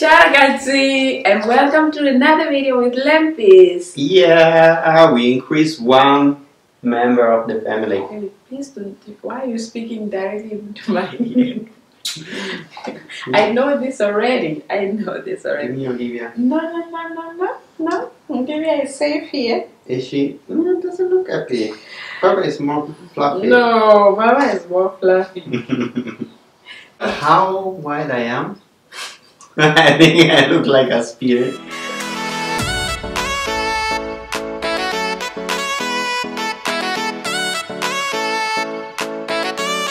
Ciao ragazzi and welcome to another video with Lempies. Yeah, we increased one member of the family. Please don't, why are you speaking directly into my ear? I know this already. I know this Give already. me Olivia. No, no, no, no, no, no. Olivia is safe here. Is she? No, it doesn't look happy. Papa is more fluffy. No, Mama is more fluffy. How wide I am? I think I look like a spirit.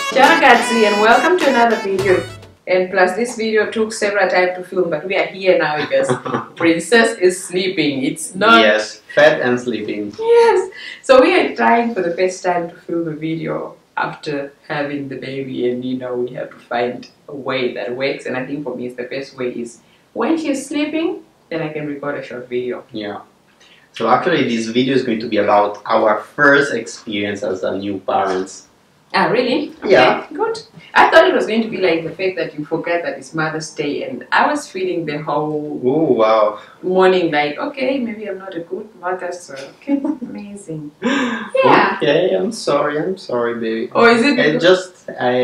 Ciao ragazzi and welcome to another video. And plus this video took several times to film but we are here now because Princess is sleeping. It's not yes, fat and sleeping. Yes. So we are trying for the first time to film a video after having the baby, and you know we have to find a way that works. And I think for me, it's the best way is when she's sleeping, then I can record a short video. Yeah. So actually, this video is going to be about our first experience as a new parents. Ah, really? Okay, Yeah. Good. I thought it was going to be like the fact that you forget that it's Mother's Day, and I was feeling the whole Oh wow! morning like, okay, maybe I'm not a good mother, so okay, amazing. Yeah. Okay, I'm sorry. I'm sorry, baby. Or is it I just I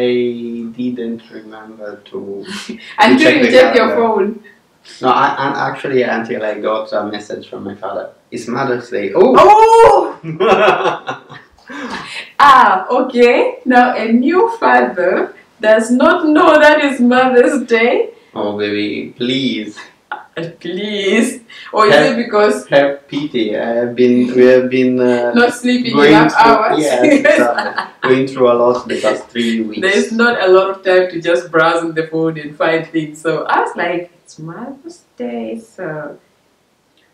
didn't remember to. until check you check your phone? No, I, I actually until I got a message from my father. It's Mother's Day. Oh. Oh! Ah, okay. Now a new father does not know that is Mother's Day. oh, baby, please At least, or is it because have pity. I have been. We have been. Uh, not sleeping going enough through, hours? Yes, exactly. going through a lot the past three weeks. There's not a lot of time to just browse on the phone and find things. So I was like, it's Mother's Day, so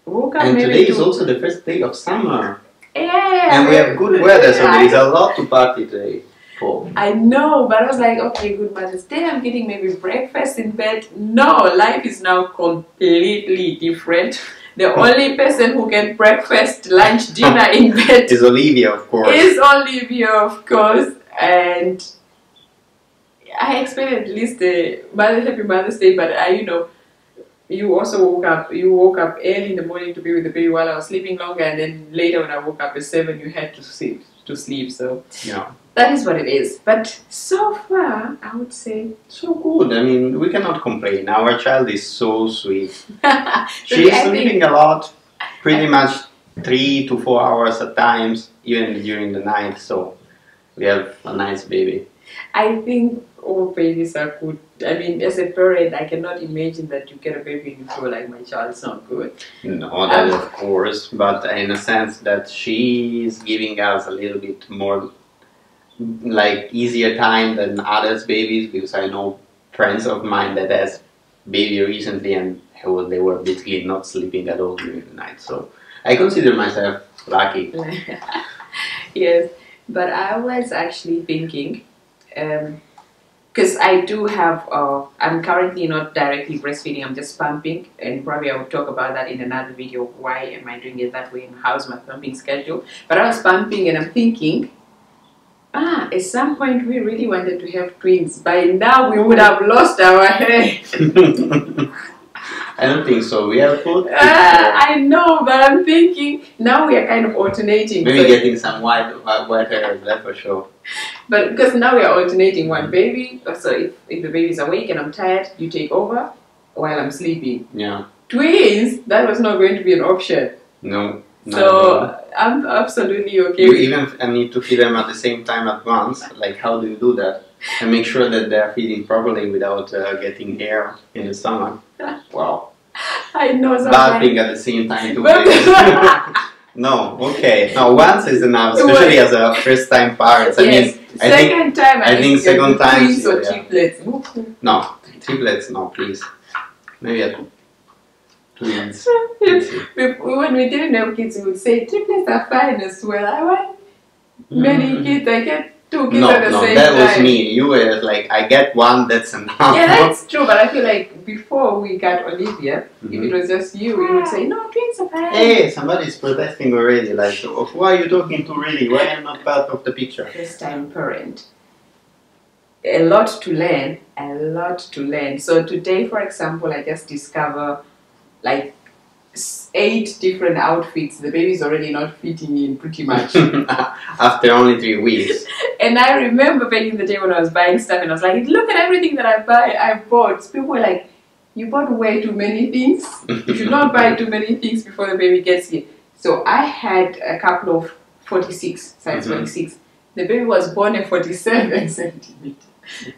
up and today is also the first day of summer, yeah, and we have good weather, so there is a lot to party today. for. I know, but I was like, okay, good Mother's Day. I'm getting maybe breakfast in bed. No, life is now completely different. The only person who can breakfast, lunch, dinner in bed Is Olivia, of course. is Olivia, of course. And I expected at least a Mother Happy Mother's Day, but I, you know, you also woke up. You woke up early in the morning to be with the baby while I was sleeping longer, and then later when I woke up at seven, you had to sleep. To sleep, so yeah. that is what it is. But so far, I would say So good. I mean, we cannot complain. Our child is so sweet. Really, She's I think- sleeping a lot, pretty much three to four hours at times, even during the night. So we have a nice baby. I think all babies are good. I mean, as a parent, I cannot imagine that you get a baby and you feel like my child's not good. No, that Um, of course, but in a sense that she is giving us a little bit more, like easier time than others' babies because I know friends of mine that has baby recently and they were- they were basically not sleeping at all during the night. So I consider myself lucky. yes, but I was actually thinking, because I do have, uh, I'm currently not directly breastfeeding, I'm just pumping, and probably I will talk about that in another video. Why am I doing it that way and how's my pumping schedule? But I was pumping and I'm thinking, ah, at some point we really wanted to have twins. By now we would have lost our hair. I don't think so. We have put Ah, I know, but I'm thinking now we are kind of alternating. maybe So- getting some white white hair. That for sure. But because now we are alternating one baby, so if, if the baby's awake and I'm tired, you take over while I'm sleeping. Yeah. Twins, that was not going to be an option. No. no, no. So I'm absolutely okay You even I need to feed them at the same time at once. Like, how do you do that? And make sure that they're feeding properly without uh, getting hair in the stomach. Wow. I know sometimes. Bathing at the same time too. But- no, okay. No, once is enough, especially as a first time parent. I yes. mean, I think, second time I think second time, twins or yeah. triplets. no, triplets, no, please. Maybe a twins. When we didn't have kids, we would say triplets are fine as well. I want many mm-hmm. kids. I get two kids. No, at the no, same that time. was me. You were like, I get one, that's enough. Yeah, that's true, but I feel like before we got Olivia, if Mhm. it was just you, you would say, no, twins are fine. Hey, somebody's protesting already. Like, who are you talking to really? Why am I not part of the picture? First time parent. a lot to learn, a lot to learn. So today, for example, I just discover like eight different outfits. The baby's already not fitting in pretty much. After only three weeks. and I remember back in the day when I was buying stuff and I was like, look at everything that I buy, I bought. People were like, you bought way too many things. You should not buy too many things before the baby gets here. So I had a couple of 46, size Mhm. 46. The baby was born at 47 centimeters.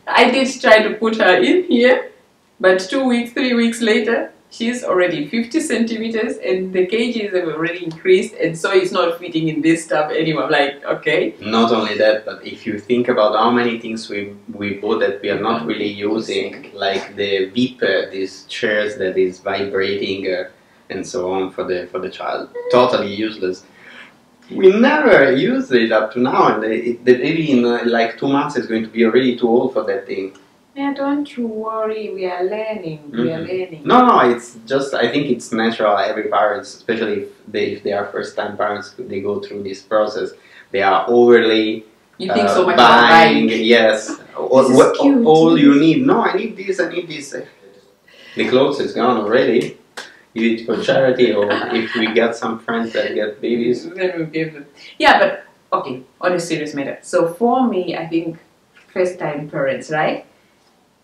I did try to put her in here, but two weeks, three weeks later, she's already 50 centimeters and the kgs have already increased, and so it's not fitting in this stuff anymore. I'm like, okay. Not only that, but if you think about how many things we we bought that we are not really using, like the Viper, these chairs that is vibrating uh, and so on for the for the child, totally useless. We never used it up to now, and the, the baby in uh, like two months is going to be already too old for that thing. Yeah, don't you worry. We are learning. We are Mhm. learning. No, no, it's just I think it's natural. Every parents, especially if they if they are first time parents, they go through this process. They are overly You think uh, so much about buying, buying. yes. All, is what- cute. all you need. No, I need this. I need this. The clothes is gone already. You it for charity, or if we get some friends that get babies. Then we give them. Yeah, but okay. On a serious matter. So for me, I think first time parents, right?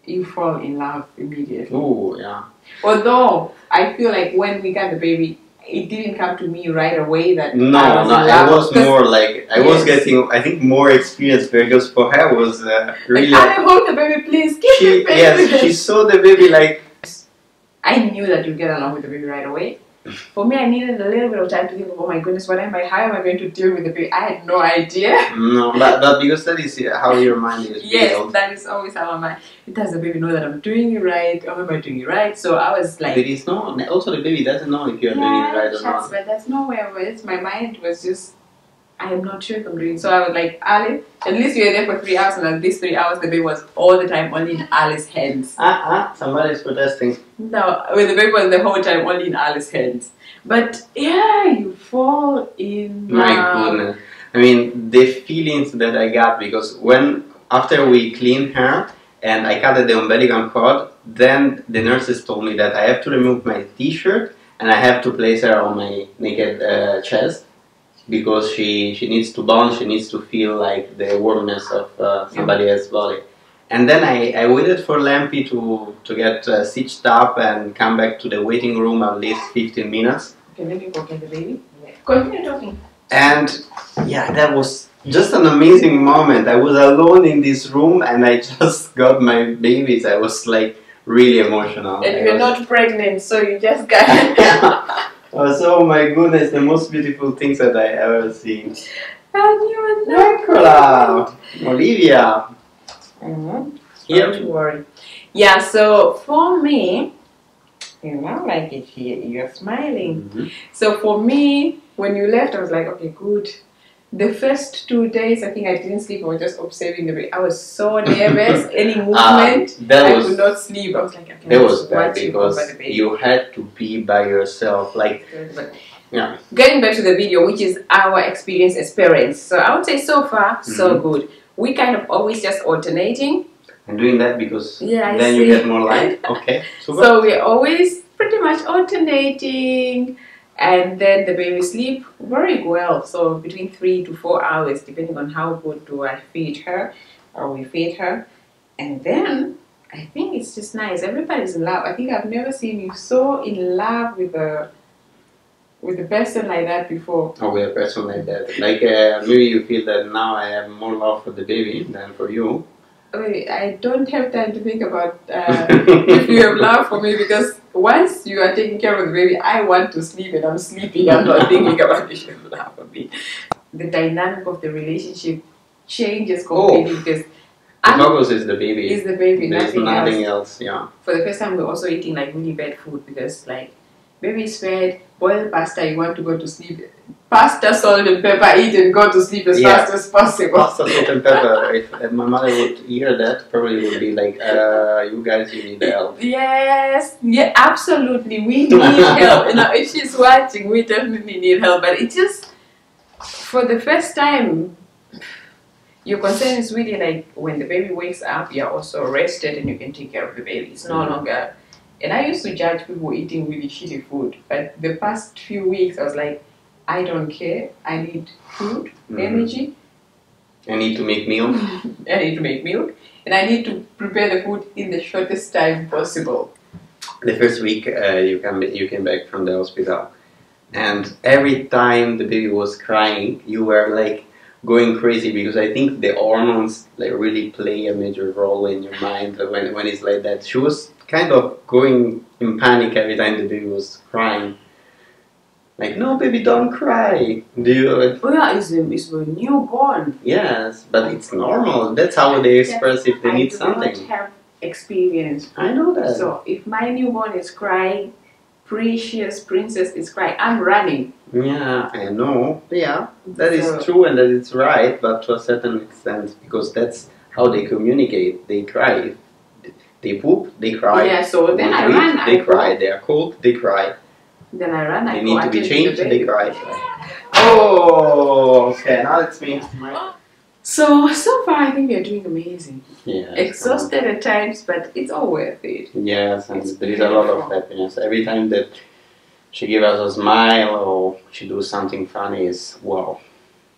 You fall in love immediately. Oh, yeah. Although I feel like when we got the baby, it didn't come to me right away that No, I was no, in I love. was more like I was getting. I think more experience because for her was uh, really. Like, I hold the baby, please. Give she baby. yes, she saw the baby like I knew that you get along with the baby right away. For me, I needed a little bit of time to think, oh my goodness, what am I? How am I going to deal with the baby? I had no idea. no, but, but because that is how your mind is Yes, built. that is always how I'm. Does the baby know that I'm doing it right? Or am I doing it right? So I was like, there is no. Also, the baby doesn't know if you are doing it right or not. but that's nowhere where it's my mind was just I am not sure if I'm doing so I was like Ali, at least you were there for three hours and at these three hours the baby was all the time only in Ali's hands. Ah, ah, somebody's protesting. No, when the baby was the whole time only in Ali's hands. But yeah, you fall in My love. goodness. I mean, the feelings that I got because when after we cleaned her and I cut the umbilical cord, then the nurses told me that I have to remove my T-shirt and I have to place her on my naked uh, chest because she she needs to bond, she needs to feel like the warmness of uh, somebody else's body. And then I, I waited for Lampy to, to get uh, stitched up and come back to the waiting room at least 15 minutes. Okay, let me the baby. Continue talking. And yeah, that was just an amazing moment. I was alone in this room and I just got my babies. I was like really emotional. And I you're was- not pregnant, so you just got I was, oh my goodness, the most beautiful things that I ever seen. And you were not Nicola! Olivia! Mhm. Here. Don't worry. Yeah, so for me, you know, like it here, you're smiling. Mhm. So for me, when you left, I was like, okay, good. The first two days, I think I didn't sleep. I was just observing the baby. I was so nervous. Any movement, Ah, that I was could not sleep. I was like, okay, that I'm was bad because you had to be by yourself. Like But yeah. getting back to the video, which is our experience as parents. So I would say so far, so Mhm. good. We kind of always just alternating. I'm doing that because Yeah, I then you get more light. Okay, super. So we're always pretty much alternating, and then the baby sleep very well. So between three to four hours, depending on how good do I feed her, or we feed her, and then I think it's just nice. Everybody's in love. I think I've never seen you so in love with a with a person like that before. Or with a person like that. Like uh, maybe you feel that now I have more love for the baby than for you. I don't have time to think about uh, if you have love for me because once you are taking care of the baby, I want to sleep and I'm sleeping. I'm not thinking about the love for me. The dynamic of the relationship changes completely oh. because The focus is the baby. is the baby, There's nothing, nothing else. else. Yeah. For the first time, we're also eating like really bad food because like baby is fed, boiled pasta, you want to go to sleep. Pasta, salt, and pepper, eat and go to sleep as Yeah. fast as possible. Pasta, salt, and pepper. If, if my mother would hear that, probably would be like, uh, "You guys, you need help." Yes, yeah, absolutely. We need help. You know, if she's watching, we definitely need help. But it just, for the first time, your concern is really like when the baby wakes up, you're also rested and you can take care of the baby. It's no Mhm. longer. And I used to judge people eating really shitty food, but the past few weeks I was like, I don't care. I need food, Mhm. energy. I need to make meal. I need to make milk, and I need to prepare the food in the shortest time possible. the first week uh, you come you came back from the hospital and every time the baby was crying you were like going crazy because i think the hormones like really play a major role in your mind when, when it's like that she was kind of going in panic every time the baby was crying like no baby don't cry do you Oh yeah, it's a, it's a newborn. yes but it's normal that's how they express if they I need do something not have experience. i know that So if my newborn is crying, precious princess is crying, I'm running. Yeah, I know. Yeah, that is So- true and that is right, but to a certain extent, because that's how they communicate. They cry. They poop, they cry. Yeah, so then I eat, run. They I cry. They are cold. They cry. then I run. I They go need to be changed. the They cry. Oh, okay. Now it's me. So so far, I think we are doing amazing. Yeah. Exhausted at times, but it's all worth it. Yes, and It's there is a lot of happiness every time that she gives us a smile or she does something funny. Is wow.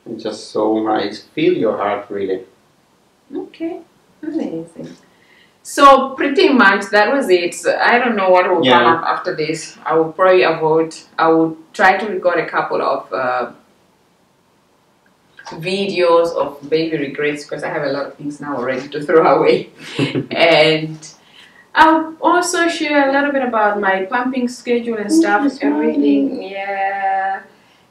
It's just so nice. Feel your heart really. Okay, amazing. So pretty much that was it. So I don't know what will come up after this. I will probably avoid. I will try to record a couple of uh, videos of baby regrets because I have a lot of things now already to throw away, and I'll also share a little bit about my pumping schedule and stuff. Yes, everything, yeah,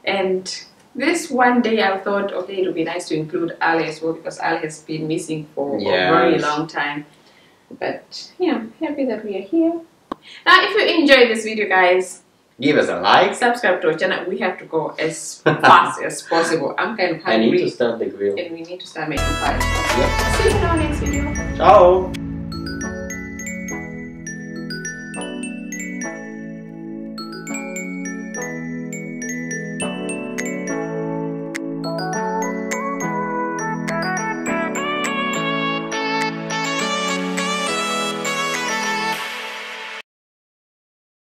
and this one day I thought, okay, it would be nice to include Ali as well because Ali has been missing for a very long time. But yeah, happy that we are here. Now, if you enjoyed this video, guys, Give us a like. subscribe to our channel. We have to go as fast as possible. I'm kind of I need to start the grill. and we need to start making fire. Yep. See you in our next video. Ciao.